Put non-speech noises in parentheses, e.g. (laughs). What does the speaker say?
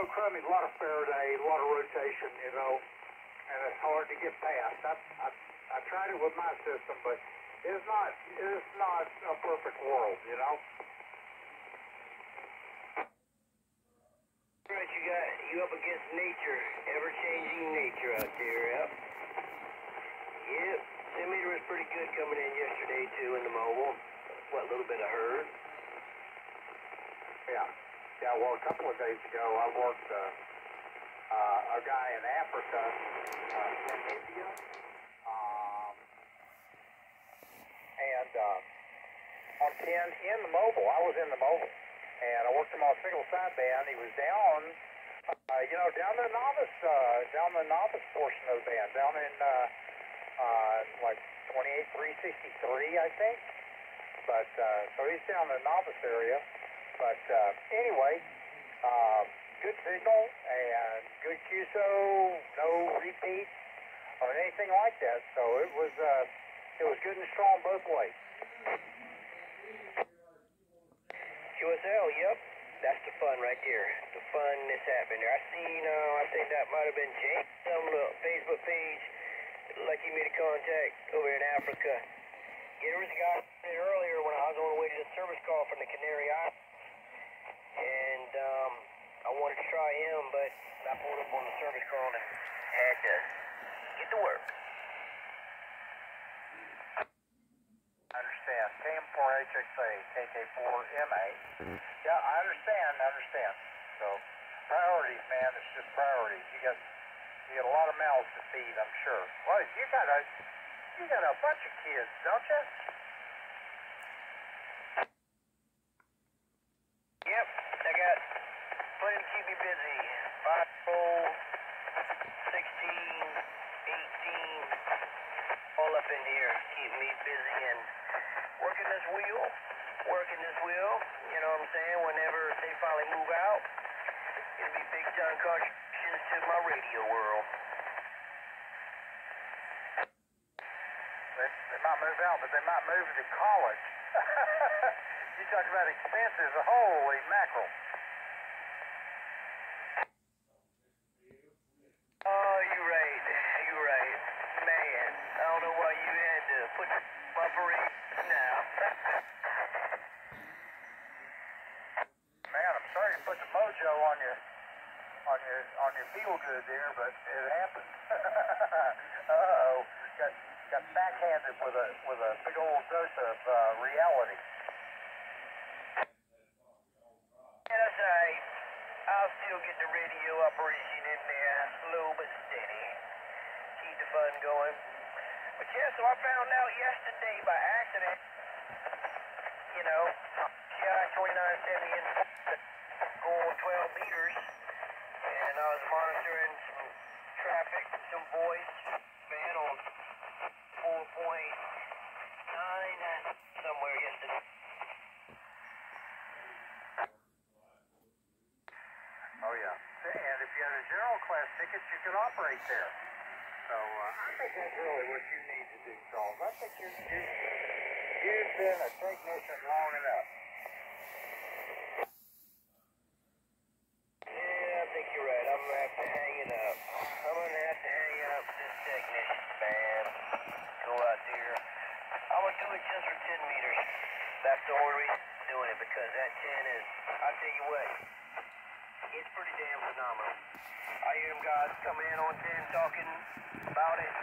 know, crummy, a lot of Faraday, a lot of rotation, you know, and it's hard to get past. I, I, I tried it with my system, but it's not, it's not a perfect world, you know. You got you up against nature, ever-changing nature out there. Yep. Yep. 10 meter was pretty good coming in yesterday too in the mobile. What little bit of herd. Yeah. Yeah, well, a couple of days ago, I worked uh, uh, a guy in Africa, uh, in India, um, and uh, on 10 in the mobile. I was in the mobile, and I worked him on single sideband. He was down, uh, you know, down the novice, uh, down the novice portion of the band, down in uh, uh, like 28 363, I think. But uh, so he's down the novice area. But uh, anyway, uh, good signal and good QSO, no repeats or anything like that. So it was uh, it was good and strong both ways. QSL, yep. That's the fun right there. The fun that's happening there. I seen, uh, I think that might have been James, some little Facebook page, like he made a contact over in Africa. Yeah, there was a guy earlier when I was on the way to the service call from the Canary Islands. And, um, I wanted to try him, but I pulled up on the service call and had to get to work. I understand. KM4HXA, KK4MA. Yeah, I understand. I understand. So priorities, man. It's just priorities. You got you got a lot of mouths to feed. I'm sure. Well, you got a you got a bunch of kids, don't you? Yep, I got plenty to keep me busy. Five old, 16, 18, all up in here, keep me busy and working this wheel, working this wheel, you know what I'm saying? Whenever they finally move out, it'll be big time contributions to my radio world. They, they might move out, but they might move to college. (laughs) you talk about expenses. Holy mackerel. Oh, you right, you right. Man, I don't know why you had to put buffer in now. Man, I'm sorry to put the mojo on your on your on your feel good there, but it happened. (laughs) Uh-oh. Got got backhanded with a with a big old dose of uh, reality. Yeah, that's alright. I'll still get the radio operation in there, slow but steady. Keep the fun going. But yeah, so I found out yesterday by accident, you know, GI 2970 in going 12 meters, and I was monitoring some traffic, some voice, man, on 4.9 somewhere yesterday. Oh yeah. And if you had a general class ticket, you could operate there. Uh, I think that's really what you need to do, Charles. I think you're, you you've been a technician long enough. Yeah, I think you're right. I'm gonna have to hang it up. I'm gonna have to hang up this technician, man. Go out there. I'm gonna do it just for 10 meters. That's the only reason doing it because that 10 is, I'll tell you what, it's pretty damn phenomenal. Guys coming in on 10 talking about it.